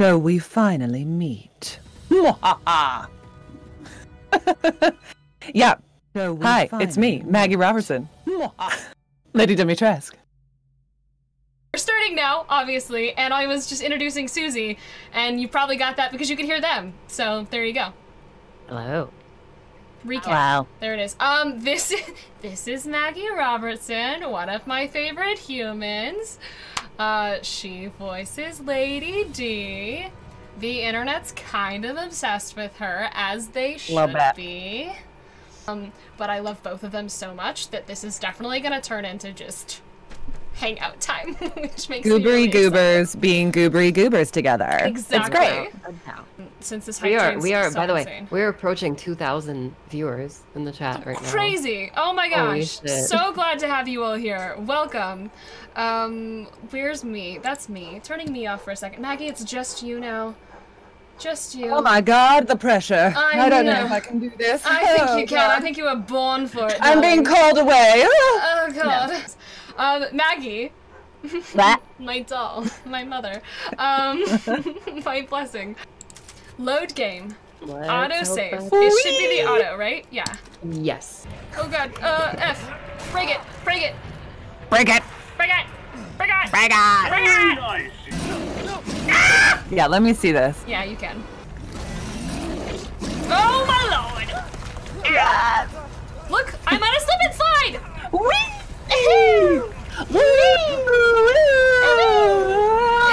So we finally meet. Mwahaha. yeah. So we Hi, it's me, finally- Maggie Robertson. Lady Dimitrescu. We're starting now, obviously, and I was just introducing Susie, and you probably got that because you could hear them. So there you go. Hello. Recap. Wow. There it is. Um, this is, this is Maggie Robertson, one of my favorite humans. Uh, she voices Lady D. The internet's kind of obsessed with her, as they should Love that. be. Um, but I love both of them so much that this is definitely gonna turn into just hangout time, which makes me Goobery really excited. goobers being goobery goobers together. Exactly. It's great. Since this We hype are. We are. so by the way, insane. we're approaching 2,000 viewers in the chat right now. Crazy! Oh my gosh! So glad to have you all here. Welcome. Um, where's me? That's me. Turning me off for a second. Maggie, it's just you now. Just you. Oh my god, the pressure. I I, don't know. know. if I can do this. I think Oh, you can. I think you were born for it. I'm being called away. Oh god. Um, Maggie. What? my doll. My mother. Um, my blessing. Load game. Let's Auto save. It should be the auto, right? Yeah. Yes. Oh god. Uh, F. Break it. Break it. Break it. Break it. Break it. Break it. Break it. Yeah, let me see this. Yeah, you can. Oh my lord! Ah. Look, I'm on a slip and slide!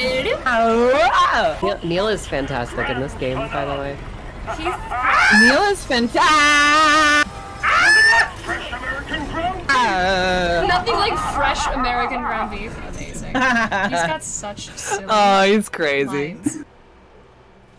Neil, Neil is fantastic in this game, by the way. He's Neil is fantastic. nothing like fresh American ground beef. Amazing. He's got such silly Oh, he's crazy. lines.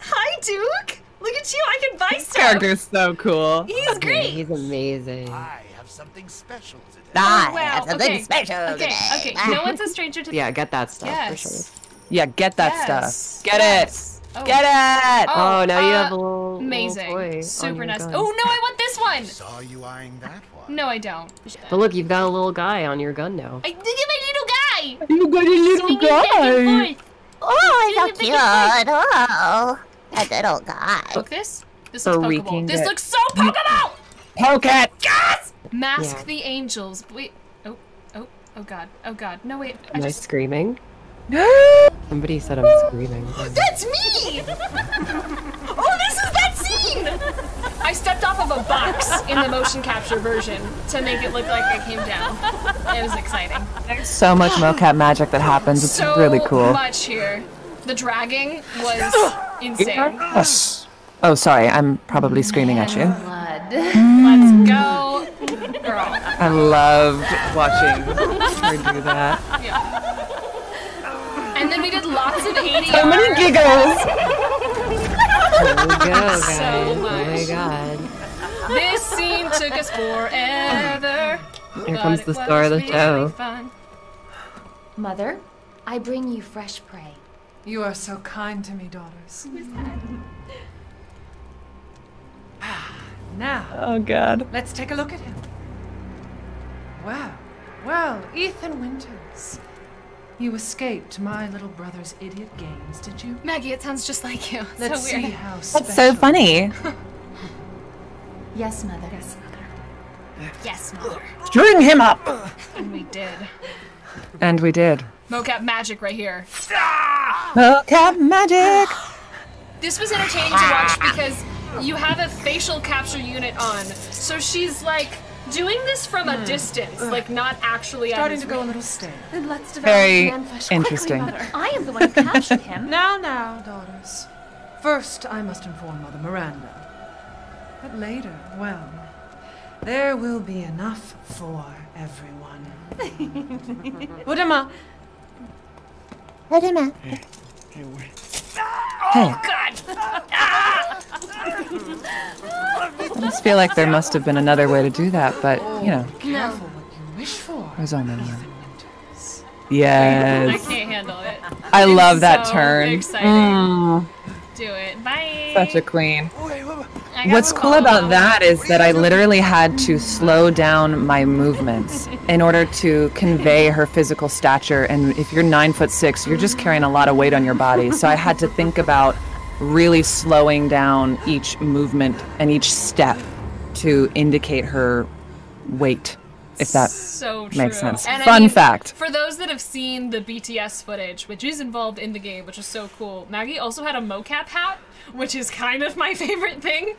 Hi, Duke! Look at you, I can buy This stuff! character's so cool. He's Yeah, great! he's amazing. I have something special today. Oh, wow. something okay. special Okay, okay. No one's a stranger to Yeah, get that stuff Yes. for sure. Yeah, get that Yes. stuff. Get Yes. Oh. it. Get it. Oh, Oh, now you uh, have a little, little Amazing. toy Super nice. gun. Oh no, I want this one! Saw you eyeing that one. No, I don't. But look, you've got a little guy on your gun now. I, look at my little guy! You got a little Swinging guy. Oh, so Look at cute. the Oh, that little guy. Look this. This looks we Pokeball. This looks so Pokeball! Poke it. Yes! Mask Yeah. the angels. Wait. Oh. Oh. Oh god. Oh god. No wait. I Am I just. screaming? Somebody said I'm screaming. That's me! oh, this is that scene! I stepped off of a box in the motion capture version to make it look like I came down. It was exciting. So much mocap magic that happens. It's so really cool. So much here. The dragging was insane. Yes. Oh, sorry. I'm probably screaming at you. Blood. Let's go, girl. I loved watching her do that. Yeah. And then we did lots of ADR. So many giggles. Here we go, guys. So oh my god. This scene took us forever. Here comes the star of the was really show. fun. Mother, I bring you fresh prey. You are so kind to me, daughters. Ah, now, Oh, God. let's take a look at him. Well, well, Ethan Winters. You escaped my little brother's idiot games, did you? Maggie, it sounds just like you. It's Let's so see weird. how special. That's so funny. Yes, Mother. Yes, mother. Yes, mother. String him up. And we did. And we did. Mocap magic right here. Mocap magic. This was entertaining to watch because you have a facial capture unit on. So she's like doing this from a hmm. distance, like not actually at Starting to go a little stale. Then let's develop Very man flesh interesting. quickly, Mother. I am the one who captured him. Now, now, daughters. First, I must inform Mother Miranda. But later, well, there will be enough for everyone. Udama, Put him up. Hey. Oh, God. I just feel like there must have been another way to do that, but, you know, careful what you wish for. there's only one. Winters. I can't handle it. I It's love that so turn. exciting. Mm, Do it. Bye. such a queen. What's cool about that is that I literally had to slow down my movements in order to convey her physical stature. And if you're nine foot six, you're just carrying a lot of weight on your body. So I had to think about really slowing down each movement and each step to indicate her weight, if that so makes sense. And I Fun mean, fact. For those that have seen the BTS footage, which is involved in the game, which is so cool, Maggie also had a mocap hat, which is kind of my favorite thing.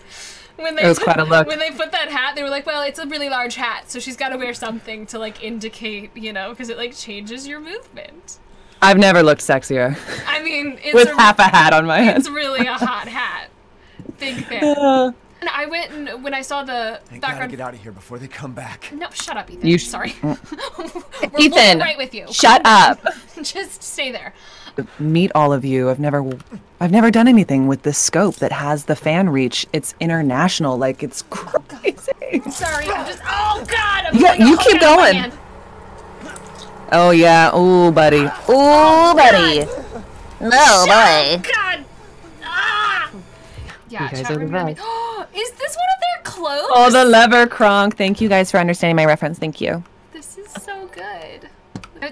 When they It was put, quite a look. When they put that hat, they were like, "Well, it's a really large hat, so she's got to wear something to like indicate, you know, because it like changes your movement." I've never looked sexier I it's with a, half a hat on my head. it's really a hot hat. Big fan. Uh, and I went and when I saw the I gotta background. get out of here before they come back. No, shut up, Ethan. You sh- Sorry. Mm. We're, we're Ethan, right with you. Shut Calm up. down. Just stay there. Meet all of you. I've never I've never done anything with this scope that has the fan reach. It's international. Like it's crazy. Sorry, I'm just. Oh God! I'm Yeah, you keep out of my going. Oh yeah. Ooh, buddy. Ooh, oh, buddy. Oh, boy. God! Ah! Yeah, You guys chat are the room Is this one of their clothes? Oh, the lever Kronk. Thank you guys for understanding my reference. Thank you. This is so good.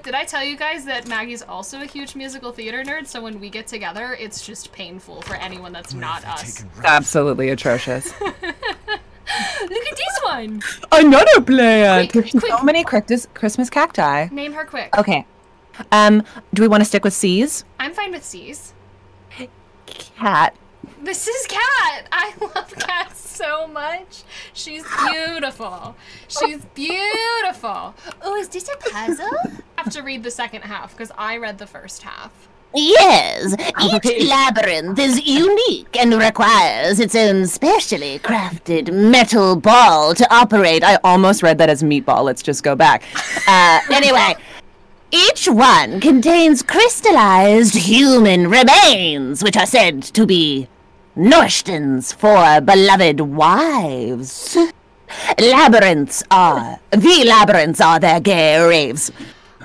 Did I tell you guys that Maggie's also a huge musical theater nerd? So when we get together, it's just painful for anyone that's not us. Absolutely atrocious. Look at this one. Another plant. Quick, quick. So many Christmas Christmas cacti. Name her quick. Okay. Um, do we want to stick with C's? I'm fine with C's. Cat. This is Cat. I love Cat so much. She's beautiful. She's beautiful. Oh, is this a puzzle? I have to read the second half because I read the first half. Yes, each labyrinth is unique and requires its own specially crafted metal ball to operate. I almost read that as meatball. Let's just go back. Uh, anyway, each one contains crystallized human remains, which are said to be Norsten's four beloved wives. Labyrinths are the labyrinths are their gay raves.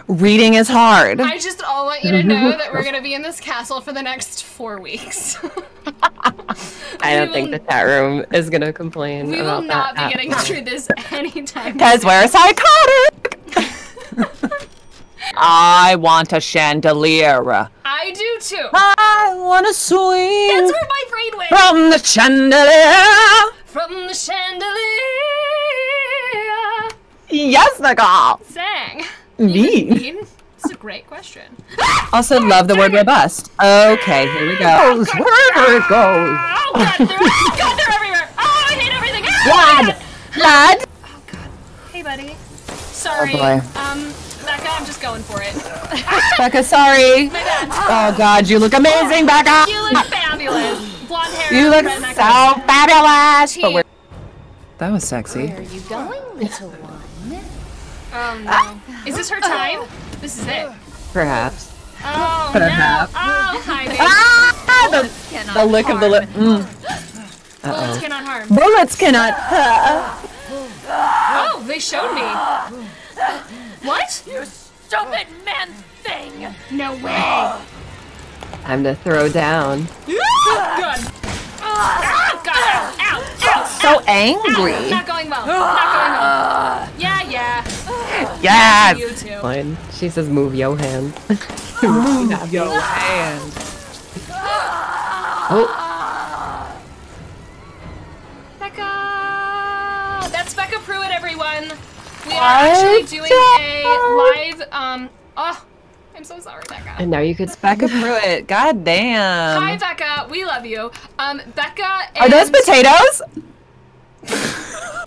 Reading is hard. I just all want you to know that we're gonna be in this castle for the next four weeks. I don't We think will- the chat room is gonna complain we about will not that. be getting all. through this anytime. Because we're psychotic. I want a chandelier. I do too. I want to swing That's where my brain went. from the chandelier. From the chandelier. Yes, Nicole. Sang. Mean. Mean? It's a great question. Also love the word robust. Okay, here we go. Where it goes. Oh god, they're, oh god, they're everywhere. Oh, I hate everything. Ah, Blood. Blood. Oh god. Hey, buddy. Sorry. boy. Um, Becca, I'm just going for it. Becca, sorry. My bad. Oh God, you look amazing, Becca. You look fabulous. Blonde hair. You look so necklace. fabulous. Tea. But we're- that was sexy. Where are you going, little one? Oh no. Is this her time? This is it. Perhaps. Oh Perhaps. no. Oh, hi, baby. Ah, the, the lick of the lip. Mm. Bullets cannot harm. Bullets cannot. Oh, they showed me. What? You stupid man thing. No way. Time to throw down. Good. Ah, God, ow, ow, ow. So angry. Not going well. Not going well. Yeah, yeah. Yes. You too. Fine. She says move yo hand. move your hand. oh, We are actually doing a live, um, oh, I'm so sorry, Becca. and now you could Becca Pruitt. God damn. Hi, Becca. We love you. Um, Becca Are those potatoes?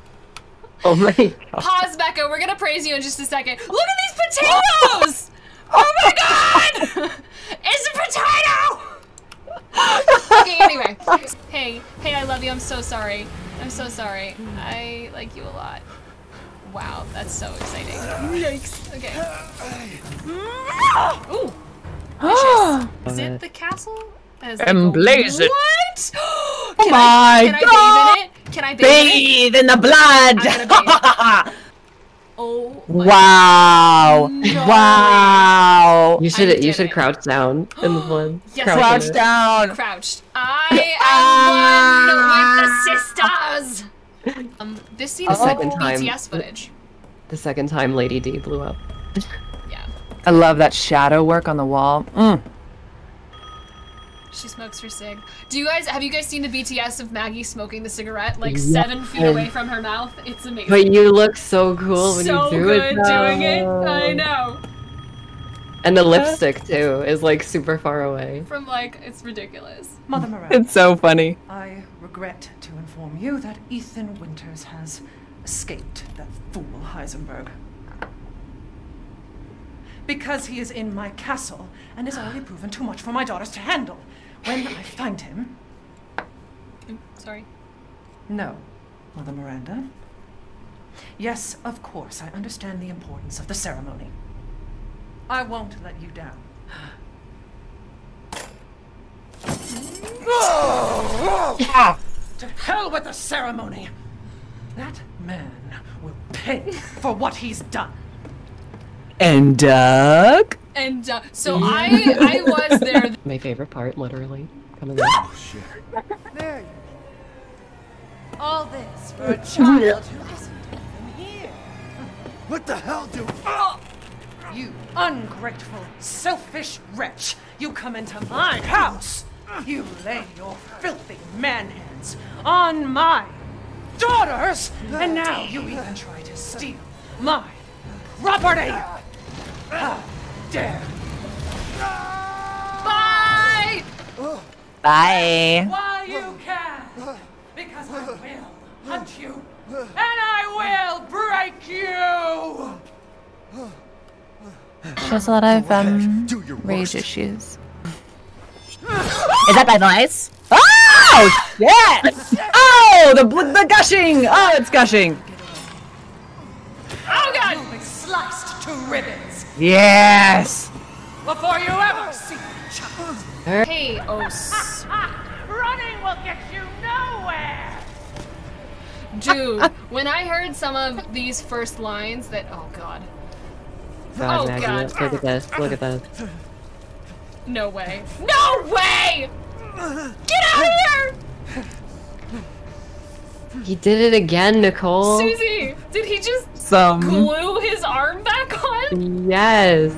Oh my god. Pause, Becca. We're gonna praise you in just a second. Look at these potatoes! oh my god! It's a potato! okay, anyway. Hey, hey, I love you. I'm so sorry. I'm so sorry. I like you a lot. Wow, that's so exciting. Yikes. Okay. Ooh. Is it the castle? As Emblaze it. What? Oh Can my I, can I God. bathe in it? Can I bathe in it? Bathe in the blood. I'm gonna Oh. my- Wow. No. Wow. You should you should it. crouch down in the blood. Yes, Crouch Crouch down. Crouched. I am ah! one with the sisters. Um, this seems The like second time. BTS footage. The second time Lady D blew up. Yeah. I love that shadow work on the wall. Mm. She smokes her cig. Do you guys have you guys seen the BTS of Maggie smoking the cigarette like Yeah. seven feet away from her mouth? It's amazing. But you look so cool when so you do good it. doing it. I know. And the lipstick too is like super far away. From like it's ridiculous. Mother Miranda, It's so funny. I regret to inform you that Ethan Winters has escaped that fool Heisenberg. Because he is in my castle and has already proven too much for my daughters to handle. When I find him, Oop, Sorry. No, Mother Miranda. Yes, of course, I understand the importance of the ceremony. I won't let you down. Ah! To hell with the ceremony! That man will pay for what he's done. And Doug? And uh, so I I was there. My favorite part, literally. Coming in. There you All this for a child who isn't even here. What the hell do? You You ungrateful, selfish wretch! You come into my house! You lay your filthy man hands on my daughters! And now you even try to steal my property! How dare! Bye. Bye. Why you can! Because I will hunt you! And I will break you! She has a lot of um rage issues. Is that my voice? Oh shit! Oh, the the gushing! Oh, it's gushing. Oh god. You'll be sliced to ribbons Yes. before you ever see the child! Hey, Os. Running will get you nowhere! Dude, when I heard some of these first lines that oh god. God, Oh, Maggie, God. look at this. Look at this. No way. No way! Get out of here! He did it again, Nicole. Susie, did he just Some. glue his arm back on? Yes.